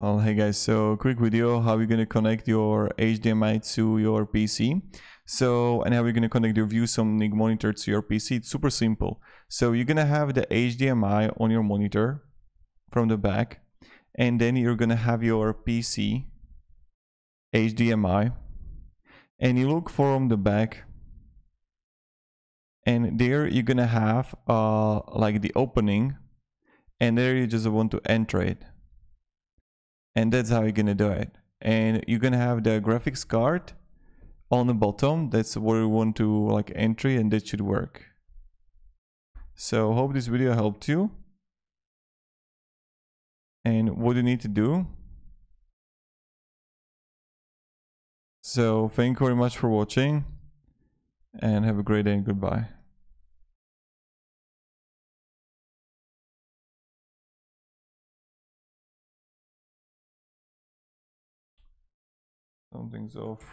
Well, hey guys, so quick video how you're gonna connect your HDMI to your PC. So, and how you're gonna connect your ViewSonic monitor to your PC. It's super simple. So you're gonna have the HDMI on your monitor from the back, and then you're gonna have your PC HDMI, and you look from the back, and there you're gonna have uh like the opening, and there you just want to enter it and that's how you're gonna do it. And you're gonna have the graphics card on the bottom. That's where you want to like entry and that should work. So hope this video helped you. And what you need to do. So thank you very much for watching and have a great day and goodbye Something's off.